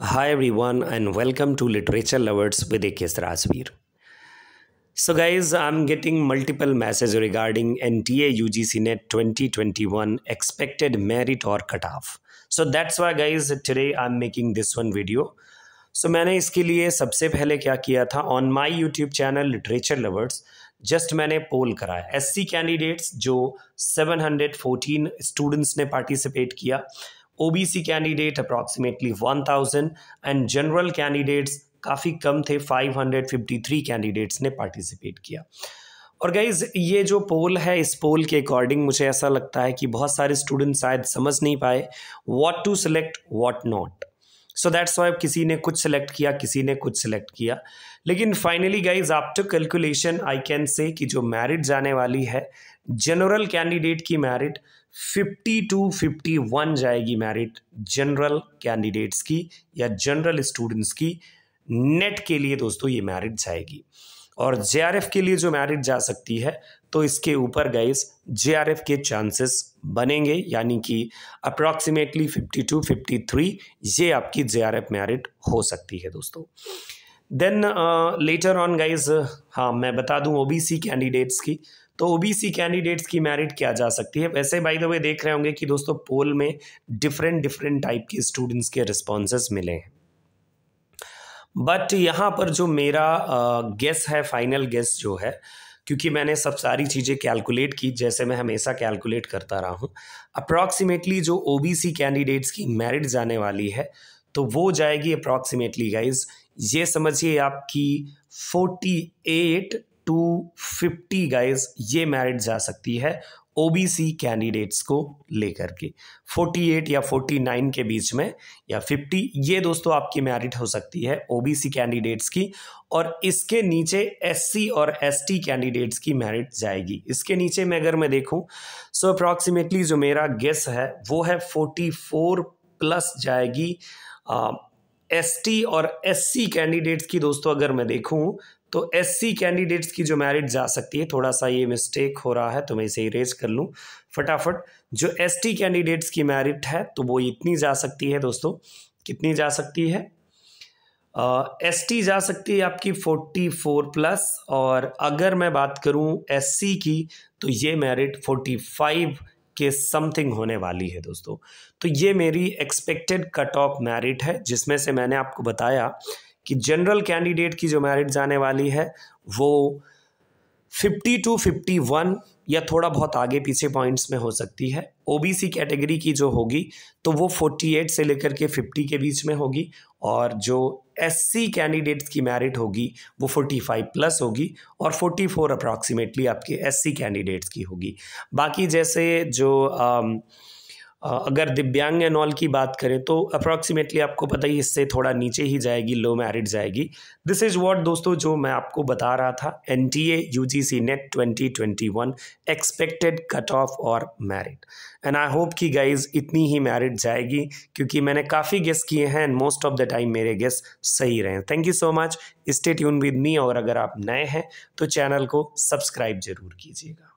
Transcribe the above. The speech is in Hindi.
Hi everyone and welcome to literature lovers with a case Rajveer so guys I am getting multiple message regarding N T A U G C NET twenty twenty one expected merit और cut off so that's why guys today I am making this one video so मैंने इसके लिए सबसे पहले क्या किया था? On my YouTube channel literature lovers just मैंने पोल कराया एस सी कैंडिडेट्स जो सेवन हंड्रेड फोर्टीन स्टूडेंट्स ने पार्टिसिपेट किया। OBC candidate approximately 1000 and general candidates काफ़ी कम थे 553 कैंडिडेट्स ने पार्टिसिपेट किया। और गाइज़ ये जो पोल है, इस पोल के अकॉर्डिंग मुझे ऐसा लगता है कि बहुत सारे स्टूडेंट शायद समझ नहीं पाए what to select what not so that's why किसी ने कुछ सेलेक्ट किया, किसी ने कुछ सेलेक्ट किया। लेकिन finally guys after calculation I can say कि जो मैरिट जाने वाली है जनरल कैंडिडेट की मैरिट 50 टू 51 जाएगी मैरिट जनरल कैंडिडेट्स की या जनरल स्टूडेंट्स की। नेट के लिए दोस्तों ये मैरिट जाएगी। और JRF के लिए जो मैरिट जा सकती है तो इसके ऊपर गाइस जे के चांसेस बनेंगे, यानी कि अप्रॉक्सीमेटली 50 टू 53 ये आपकी JRF मैरिट हो सकती है दोस्तों। देन लेटर ऑन गाइज़ हाँ मैं बता दूँ ओबीसी कैंडिडेट्स की। तो ओबीसी कैंडिडेट्स की मैरिट क्या जा सकती है? वैसे बाय द वे देख रहे होंगे कि दोस्तों पोल में डिफरेंट डिफरेंट टाइप के स्टूडेंट्स के रिस्पॉन्सेस मिले हैं। बट यहाँ पर जो मेरा गेस है फाइनल गेस जो है, क्योंकि मैंने सब सारी चीज़ें कैलकुलेट की, जैसे मैं हमेशा कैलकुलेट करता रहा हूँ अप्रॉक्सीमेटली जो ओबीसी कैंडिडेट्स की मेरिट जाने वाली है तो वो जाएगी अप्रॉक्सीमेटली गाइज़ ये समझिए आपकी forty eight to fifty guys ये मैरिट जा सकती है। ओबीसी कैंडिडेट्स को लेकर के। 48 या 49 के बीच में या 50 ये दोस्तों आपकी मैरिट हो सकती है ओबीसी कैंडिडेट्स की और इसके नीचे एससी और एसटी कैंडिडेट्स की मेरिट जाएगी। इसके नीचे में अगर मैं देखूँ सो अप्रॉक्सीमेटली जो मेरा गेस है, वो है 44 प्लस जाएगी एस टी और एस सी कैंडिडेट्स की दोस्तों अगर मैं देखूँ तो एस सी कैंडिडेट्स की जो मेरिट जा सकती है थोड़ा सा ये मिस्टेक हो रहा है तो मैं इसे इरेज कर लूँ। फटाफट, जो एस टी कैंडिडेट्स की मेरिट है तो वो इतनी जा सकती है दोस्तों। कितनी जा सकती है? एस टी जा सकती है आपकी फोर्टी फोर प्लस और अगर मैं बात करूँ एस सी की तो ये मेरिट फोर्टी फाइव के समथिंग होने वाली है दोस्तों। तो ये मेरी एक्सपेक्टेड कट ऑफ़ मेरिट है, जिसमें से मैंने आपको बताया कि जनरल कैंडिडेट की जो मेरिट जाने वाली है वो 50 टू 51 या थोड़ा बहुत आगे पीछे पॉइंट्स में हो सकती है। ओबीसी कैटेगरी की जो होगी तो वो 48 से लेकर के 50 के बीच में होगी और जो एससी कैंडिडेट्स की मैरिट होगी वो 45 प्लस होगी और 44 अप्रॉक्सीमेटली आपके एससी कैंडिडेट्स की होगी। बाकी जैसे जो आ, अगर दिव्यांग एंड ऑल की बात करें तो अप्रॉक्सीमेटली आपको पता ही इससे थोड़ा नीचे ही जाएगी लो मैरिट जाएगी। दिस इज़ वॉट दोस्तों जो मैं आपको बता रहा था N T A U G C NET twenty twenty one expected cut off और मैरिट एंड आई होप कि गाइज़ इतनी ही मैरिट जाएगी, क्योंकि मैंने काफ़ी गेस किए हैं and most of the time मेरे गेस सही रहे thank you so much stay tune with me और अगर आप नए हैं तो चैनल को सब्सक्राइब ज़रूर कीजिएगा।